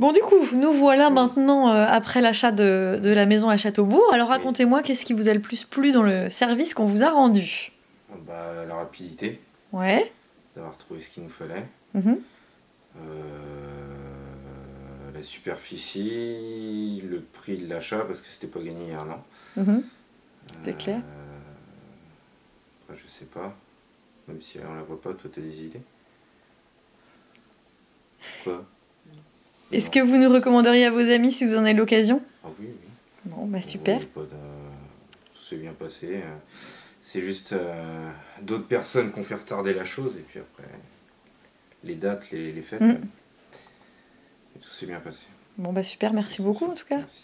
Bon, du coup, nous voilà maintenant euh, après l'achat de, de la maison à Châteaubourg. Alors racontez-moi, qu'est-ce qui vous a le plus plu dans le service qu'on vous a rendu? Bah, la rapidité Ouais. d'avoir trouvé ce qu'il nous fallait. Mhm. Euh, la superficie, le prix de l'achat, parce que c'était pas gagné il y a un an. Mhm. C'est clair. Je sais pas. Même si on la voit pas, toi, t'as des idées? Quoi? Est-ce que vous nous recommanderiez à vos amis si vous en avez l'occasion? Ah oui, oui. Bon, bah super. Oui, pas de- Tout s'est bien passé. euh, C'est juste euh, d'autres personnes qui ont fait retarder la chose, et puis après, les dates, les, les fêtes. Mm. et tout s'est bien passé. Bon, bah super, merci beaucoup en tout cas. Merci.